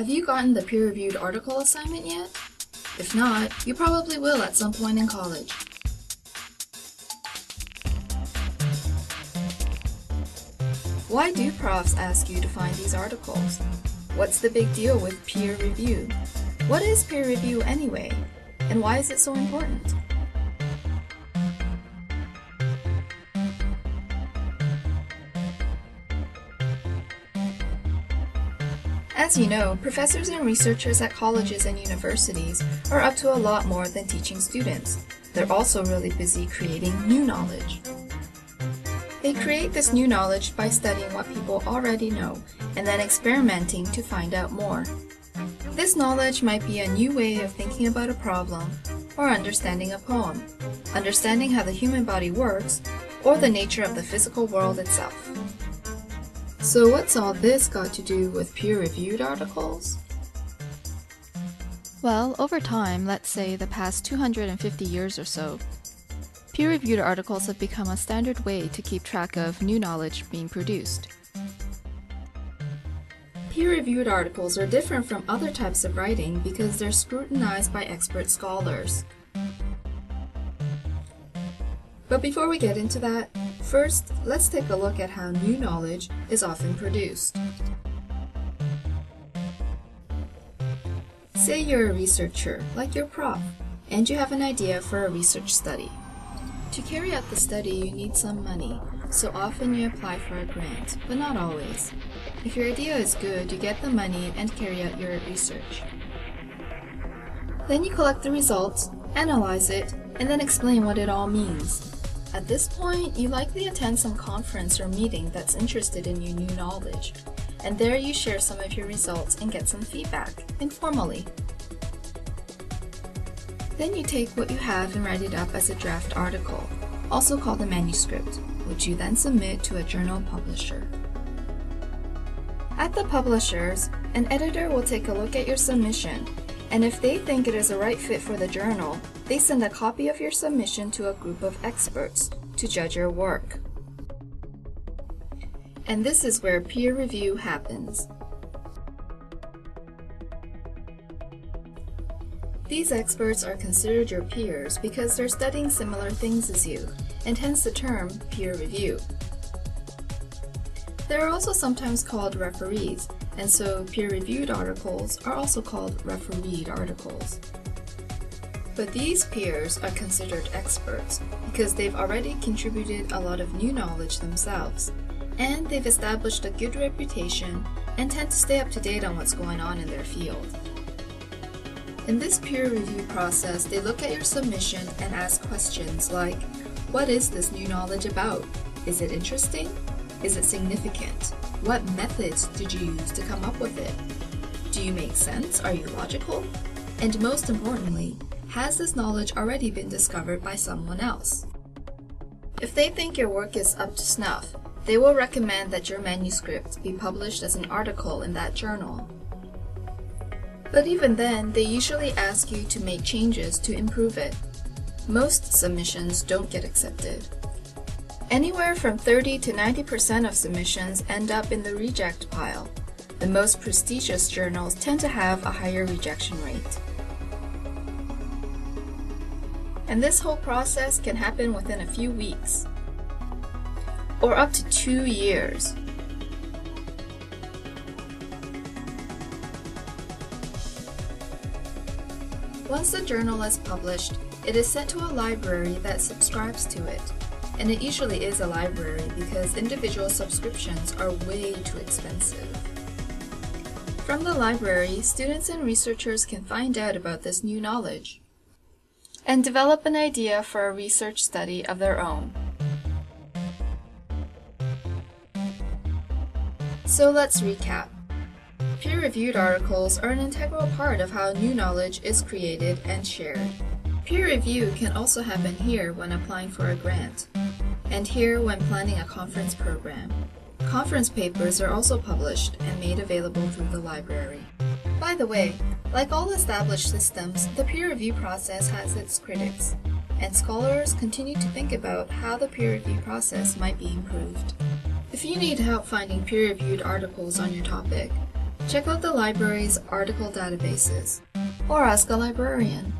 Have you gotten the peer-reviewed article assignment yet? If not, you probably will at some point in college. Why do profs ask you to find these articles? What's the big deal with peer review? What is peer review anyway? And why is it so important? As you know, professors and researchers at colleges and universities are up to a lot more than teaching students. They're also really busy creating new knowledge. They create this new knowledge by studying what people already know and then experimenting to find out more. This knowledge might be a new way of thinking about a problem or understanding a poem, understanding how the human body works, or the nature of the physical world itself. So what's all this got to do with peer-reviewed articles? Well, over time, let's say the past 250 years or so, peer-reviewed articles have become a standard way to keep track of new knowledge being produced. Peer-reviewed articles are different from other types of writing because they're scrutinized by expert scholars. But before we get into that, first, let's take a look at how new knowledge is often produced. Say you're a researcher, like your prof, and you have an idea for a research study. To carry out the study, you need some money, so often you apply for a grant, but not always. If your idea is good, you get the money and carry out your research. Then you collect the results, analyze it, and then explain what it all means. At this point, you likely attend some conference or meeting that's interested in your new knowledge, and there you share some of your results and get some feedback, informally. Then you take what you have and write it up as a draft article, also called a manuscript, which you then submit to a journal publisher. At the publishers, an editor will take a look at your submission, and if they think it is a right fit for the journal, they send a copy of your submission to a group of experts to judge your work. And this is where peer review happens. These experts are considered your peers because they're studying similar things as you, and hence the term peer review. They are also sometimes called referees, and so peer-reviewed articles are also called refereed articles. But these peers are considered experts because they've already contributed a lot of new knowledge themselves, and they've established a good reputation and tend to stay up to date on what's going on in their field. In this peer review process, they look at your submission and ask questions like, what is this new knowledge about? Is it interesting? Is it significant? What methods did you use to come up with it? Do you make sense? Are you logical? And most importantly, has this knowledge already been discovered by someone else? If they think your work is up to snuff, they will recommend that your manuscript be published as an article in that journal. But even then, they usually ask you to make changes to improve it. Most submissions don't get accepted. Anywhere from 30 to 90% of submissions end up in the reject pile. The most prestigious journals tend to have a higher rejection rate. And this whole process can happen within a few weeks, or up to two years. Once the journal is published, it is sent to a library that subscribes to it and it usually is a library because individual subscriptions are way too expensive. From the library, students and researchers can find out about this new knowledge and develop an idea for a research study of their own. So let's recap. Peer-reviewed articles are an integral part of how new knowledge is created and shared. Peer review can also happen here when applying for a grant and here when planning a conference program. Conference papers are also published and made available through the library. By the way, like all established systems, the peer review process has its critics, and scholars continue to think about how the peer review process might be improved. If you need help finding peer-reviewed articles on your topic, Check out the library's article databases or ask a librarian.